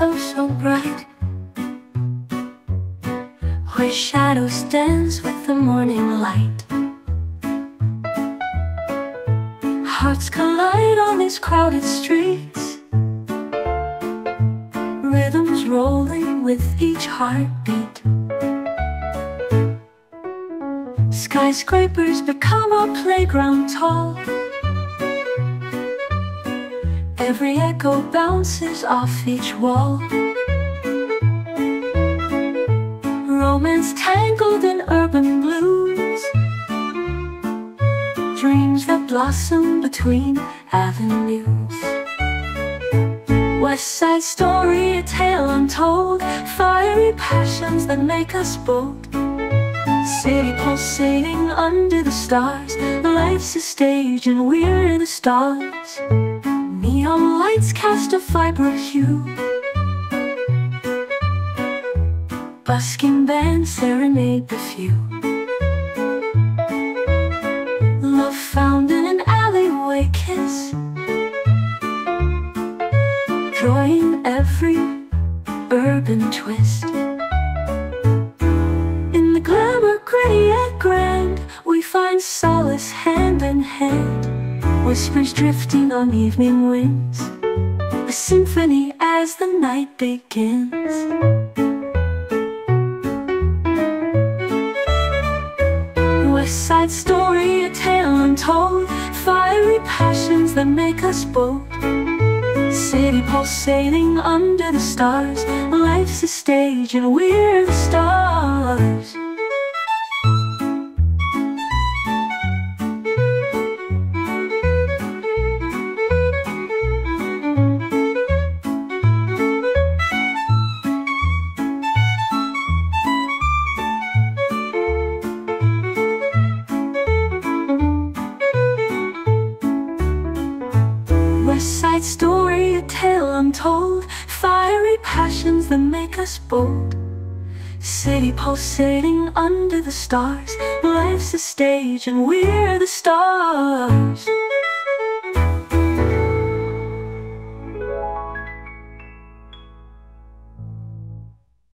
oh so bright. Where shadows dance with the morning light. Hearts collide on these crowded streets. Rhythms rolling with each heartbeat. Skyscrapers become our playground tall Every echo bounces off each wall. Romance tangled in urban blues. Dreams that blossom between avenues. West Side Story, a tale untold. Fiery passions that make us bold. City pulsating under the stars. Life's a stage and we're the stars Neon lights cast a vibrant hue. Busking bands serenade the few. Love found in an alleyway kiss. Drawing every urban twist. In the glamour gritty and grand We find solace Whispers drifting on evening winds. A symphony as the night begins. West Side Story, a tale untold. Fiery passions that make us bold. City pulsating under the stars. Life's a stage and we're the stars Side Story, a tale untold. Fiery passions that make us bold. City pulsating under the stars. Life's a stage and we're the stars